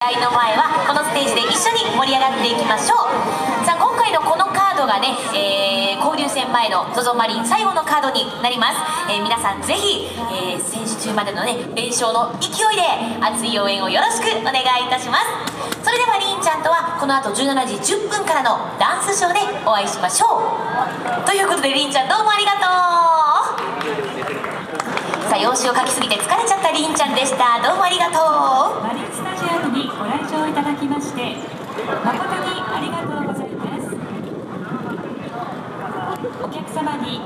試合の前はこのステージで一緒に盛り上がっていきましょう。さあ今回のこのカードがね、えー交流戦前の ZOZO マリン最後のカードになります、えー皆さんぜひ、えー選手中までのね連勝の勢いで熱い応援をよろしくお願いいたします。それではりんちゃんとはこの後17時10分からのダンスショーでお会いしましょう。ということでりんちゃんどうもありがとう。さあ用紙を書きすぎて疲れちゃったりんちゃんでした。どうもありがとう。来場いただきまして誠にありがとうございます。お客様に